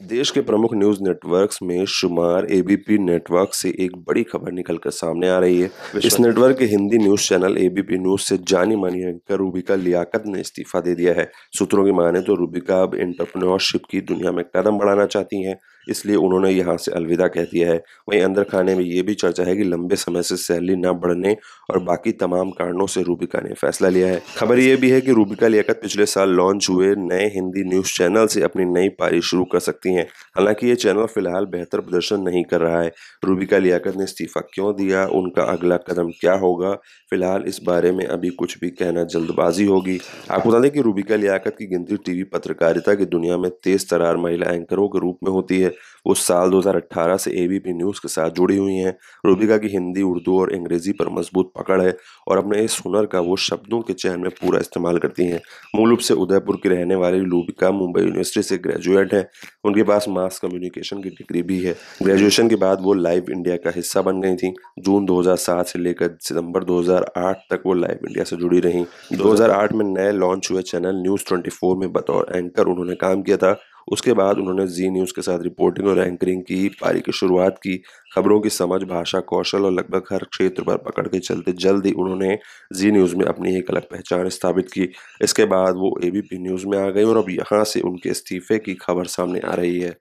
देश के प्रमुख न्यूज़ नेटवर्क्स में शुमार एबीपी नेटवर्क से एक बड़ी खबर निकलकर सामने आ रही है। इस नेटवर्क के Hindi news channel ABP news से जानी मानी एंकर रूबिका लियाकत ने इस्तीफा दे दिया है। सूत्रों की माने तो रूबिका अब इंटरप्रनोरशिप की दुनिया में कदम बढ़ाना चाहती हैं। इसलिए उन्होंने यहाँ से अलविदा कह दिया है। वहीं अंदर खाने में ये भी चर्चा है कि लंबे समय से सैलरी न बढ़ने और बाकी तमाम कारणों से रूबिका ने फैसला लिया है। खबर ये भी है कि रूबिका लियाकत पिछले साल लॉन्च हुए नए हिंदी न्यूज़ चैनल से अपनी नई पारी शुरू कर सकती हैं। हालाँकि ये चैनल फ़िलहाल बेहतर प्रदर्शन नहीं कर रहा है। रूबिका लियाकत ने इस्तीफा क्यों दिया? उनका अगला कदम क्या होगा? फ़िलहाल इस बारे में अभी कुछ भी कहना जल्दबाजी होगी। आपको बता दें कि रूबिका लियाकत की गिनती टीवी पत्रकारिता की दुनिया में तेज तरार महिला एंकरों के रूप में होती है। वो साल 2018 से एबीपी न्यूज़ के साथ जुड़ी हुई हैं। रूबिका की हिंदी, उर्दू और अंग्रेज़ी पर मज़बूत पकड़ है और अपने इस हुनर का वो शब्दों के चयन में पूरा इस्तेमाल करती हैं। मूल रूप से उदयपुर की रहने वाली रूबिका मुंबई यूनिवर्सिटी से ग्रेजुएट है। उनके पास मास कम्युनिकेशन की डिग्री भी है। ग्रेजुएशन के बाद वो लाइव इंडिया का हिस्सा बन गई थी। जून 2007 से लेकर सितंबर 2008 तक वो लाइव इंडिया से जुड़ी रहीं। 2008 में नए लॉन्च हुए चैनल न्यूज़ 24 में बतौर एंकर उन्होंने काम किया था। उसके बाद उन्होंने जी न्यूज़ के साथ रिपोर्टिंग और एंकरिंग की, पारी की शुरुआत की। खबरों की समझ, भाषा, कौशल और लगभग हर क्षेत्र पर पकड़ के चलते जल्द ही उन्होंने जी न्यूज़ में अपनी एक अलग पहचान स्थापित की। इसके बाद वो एबीपी न्यूज़ में आ गई और अब यहाँ से उनके इस्तीफे की खबर सामने आ रही है।